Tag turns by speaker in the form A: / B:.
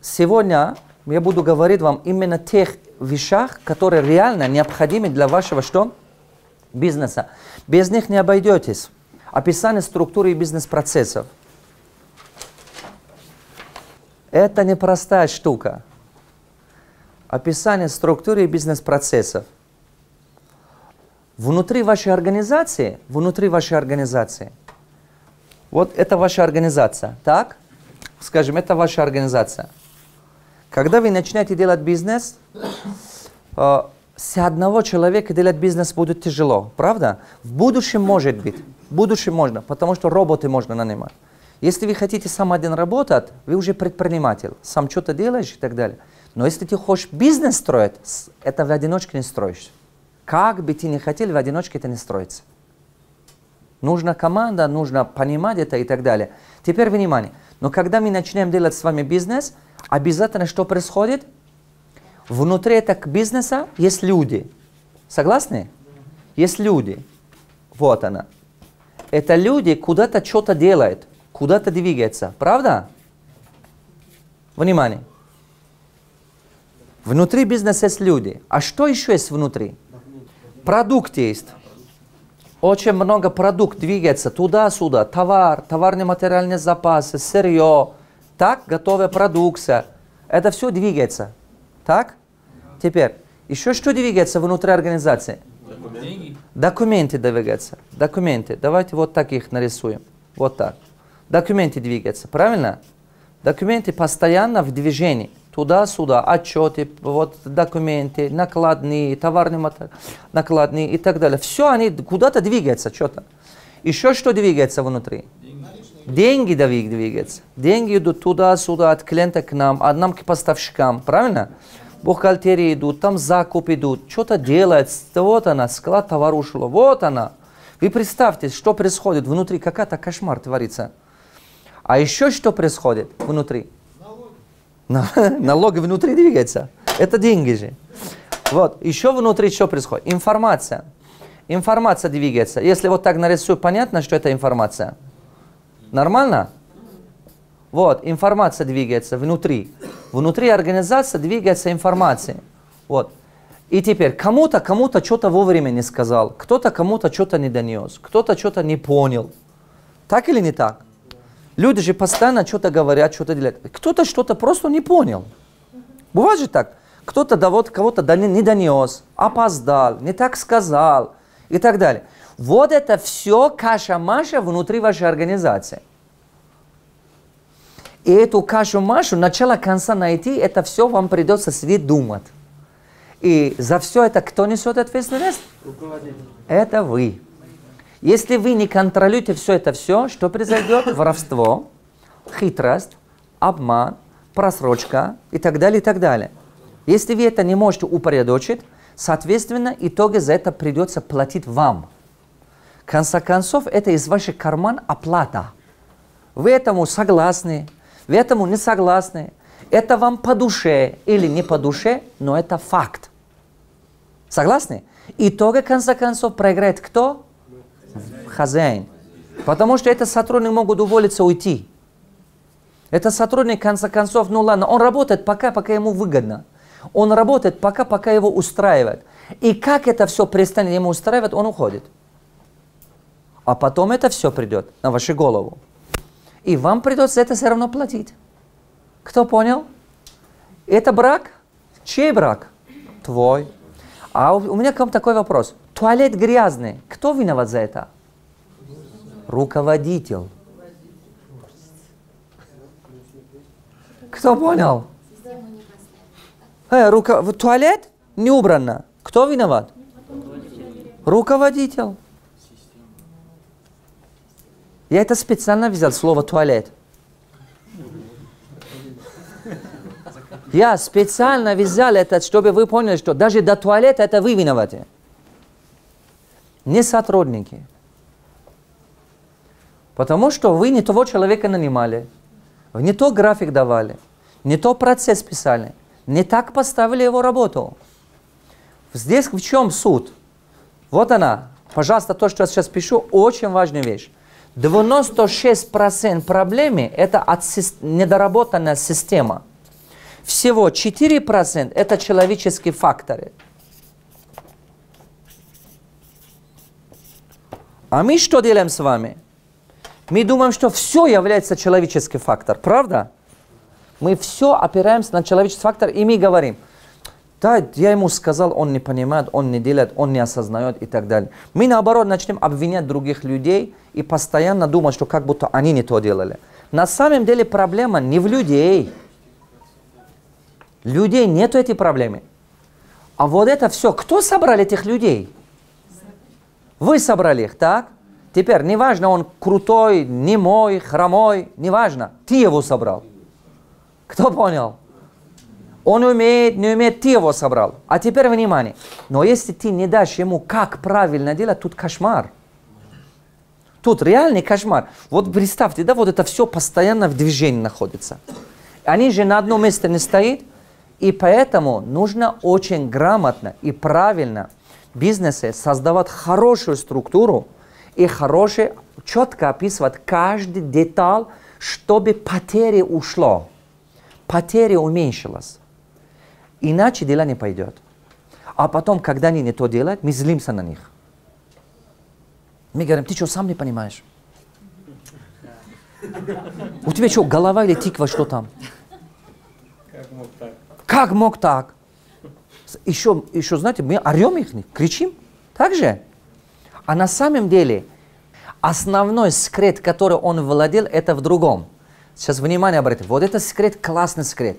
A: сегодня я буду говорить вам именно тех вещах, которые реально необходимы для вашего что? Бизнеса. Без них не обойдетесь. Описание структуры и бизнес-процессов. Это непростая штука. Описание структуры и бизнес-процессов. Внутри вашей организации, внутри вашей организации, вот это ваша организация, так? Скажем, это ваша организация. Когда вы начинаете делать бизнес, э, с одного человека делать бизнес будет тяжело, правда? В будущем может быть, в будущем можно, потому что роботы можно нанимать. Если вы хотите сам один работать, вы уже предприниматель, сам что-то делаешь и так далее. Но если ты хочешь бизнес строить, это в одиночке не строишь. Как бы ты ни хотел, в одиночке это не строится. Нужна команда, нужно понимать это и так далее. Теперь внимание. Но когда мы начинаем делать с вами бизнес, обязательно что происходит? Внутри этого бизнеса есть люди. Согласны? Есть люди. Вот она. Это люди куда-то что-то делают, куда-то двигаются. Правда? Внимание. Внутри бизнеса есть люди. А что еще есть внутри? Продукт есть. Очень много продукт двигается туда-сюда. Товар, товарные материальные запасы, сырье. Так, готовая продукция. Это все двигается. Так? Теперь, еще что двигается внутри организации? Документы. Документы двигаются. Документы. Давайте вот так их нарисуем. Вот так. Документы двигаются, правильно? Документы постоянно в движении туда-сюда, отчеты, вот документы, накладные, товарные материалы, накладные и так далее. Все они куда-то двигаются, что-то. Еще что двигается внутри? Деньги двигаются. Деньги идут туда-сюда, от клиента к нам, от нам к поставщикам, правильно? Бухгалтерии идут, там закуп идут, что-то делается. Вот она, склад товара ушло, вот она. Вы представьте, что происходит внутри, какая-то кошмар творится. А еще что происходит внутри? Налоги внутри двигаются. Это деньги же. Вот, еще внутри что происходит? Информация. Информация двигается. Если вот так нарисую, понятно, что это информация? Нормально? Вот, информация двигается внутри. Внутри организации двигается информация. Вот. И теперь кому-то, кому-то что-то вовремя не сказал, кто-то кому-то что-то не донес, кто-то что-то не понял. Так или не так? Люди же постоянно что-то говорят, что-то делают. Кто-то что-то просто не понял. Бывает же так. Кто-то да вот кого-то не донес, опоздал, не так сказал и так далее. Вот это все каша-маша внутри вашей организации. И эту кашу-машу, начало конца найти, это все вам придется свет думать. И за все это кто несет ответственность? Это вы. Если вы не контролируете все это все, что произойдет? Воровство, хитрость, обман, просрочка и так далее, и так далее. Если вы это не можете упорядочить, соответственно, итоге за это придется платить вам. Конце концов, это из ваших карман оплата. Вы этому согласны, вы этому не согласны. Это вам по душе или не по душе, но это факт. Согласны? Итоге, в конце концов, проиграет кто? хозяин. Потому что этот сотрудник могут уволиться, уйти. Это сотрудник, в конце концов, ну ладно, он работает пока, пока ему выгодно. Он работает пока, пока его устраивает. И как это все перестанет ему устраивать, он уходит. А потом это все придет на вашу голову. И вам придется это все равно платить. Кто понял? Это брак? Чей брак? Твой. А у меня к вам такой вопрос. Туалет грязный. Кто виноват за это? Руководитель. Кто понял? Э, руко... Туалет не убрано. Кто виноват? Руководитель. Я это специально взял, слово туалет. Я специально взял это, чтобы вы поняли, что даже до туалета это вы виноваты. Не сотрудники. Потому что вы не того человека нанимали, не то график давали, не то процесс писали, не так поставили его работу. Здесь в чем суд? Вот она. Пожалуйста, то, что я сейчас пишу, очень важная вещь. 96% проблемы – это от недоработанная система. Всего 4% это человеческие факторы. А мы что делаем с вами? Мы думаем, что все является человеческий фактор, правда? Мы все опираемся на человеческий фактор, и мы говорим, да, я ему сказал, он не понимает, он не делает, он не осознает и так далее. Мы наоборот начнем обвинять других людей и постоянно думать, что как будто они не то делали. На самом деле проблема не в людей. Людей нету этой проблемы. А вот это все, кто собрал этих людей? Вы собрали их, так? Теперь, неважно, он крутой, немой, хромой, неважно, ты его собрал. Кто понял? Он умеет, не умеет, ты его собрал. А теперь внимание. Но если ты не дашь ему, как правильно делать, тут кошмар. Тут реальный кошмар. Вот представьте, да, вот это все постоянно в движении находится. Они же на одном месте не стоят, и поэтому нужно очень грамотно и правильно бизнесе создавать хорошую структуру и хорошее, четко описывать каждый деталь, чтобы потери ушло, потери уменьшилась. Иначе дело не пойдет. А потом, когда они не то делают, мы злимся на них. Мы говорим, ты что, сам не понимаешь? У тебя что, голова или тиква, что там? Как мог так? Как мог так? Еще, еще знаете, мы орем их, кричим. Так же? А на самом деле основной секрет, который он владел, это в другом. Сейчас внимание обратите. Вот это секрет, классный секрет.